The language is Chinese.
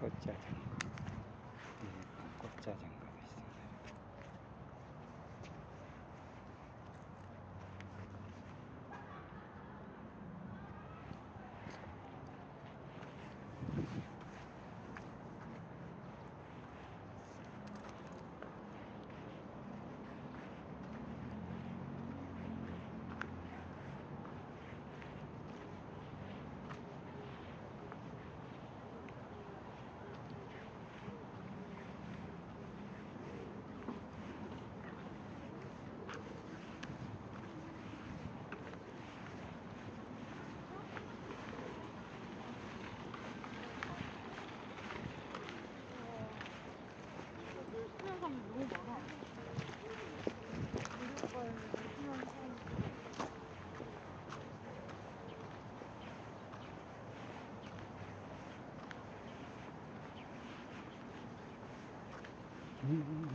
国字酱，嗯，国字酱。Mm-hmm.